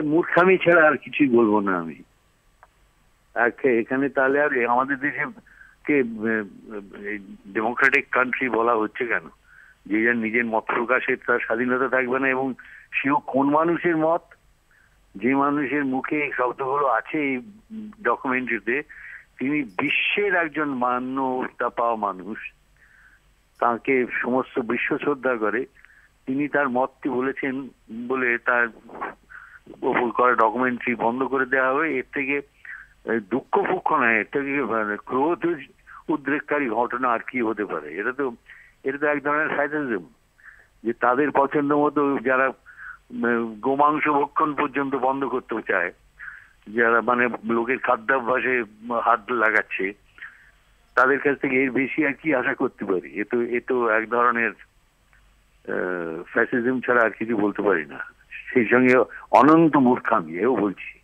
মূর্খামি ছাড়া আর কিছুই বলব না আমি। এখানে তাহলে আর আমাদের দেশে কে ডেমোক্রেটিক কান্ট্রি বলা হচ্ছে কেন? যে যার নিজের মত প্রকাশের তার স্বাধীনতা থাকবে না এবং সেও কোন মানুষের মত? যে মানুষের মুখে এই শব্দগুলো আছে এই ডকুমেন্টারিতে তিনি বিশ্বের একজন মান্যতা পাওয়া মানুষ। তাকে সমস্ত বিশ্ব শ্রদ্ধা করে। তিনি তার মতটি বলেছেন বলে তার করা ডকুমেন্টারি বন্ধ করে দেওয়া হবে, এর থেকে দুঃখ ফুক্ষ নয়, এর থেকে মানে ক্রোধ উদ্রেককারী ঘটনা আর কি হতে পারে? এটা তো এটা তো এক ধরনের সাইটিজম যে তাদের পছন্দ মতো যারা গোমাংস ভক্ষণ পর্যন্ত বন্ধ করতে চায়, যারা মানে লোকের খাদ্যাভ্যাসে হাত লাগাচ্ছে, তাদের কাছ থেকে এর বেশি আর কি আশা করতে পারি? এ তো এ তো এক ধরনের ফ্যাসিজম ছাড়া আর কিছু বলতে পারি না। 세상에 어느 도 못함이에요, 옳지.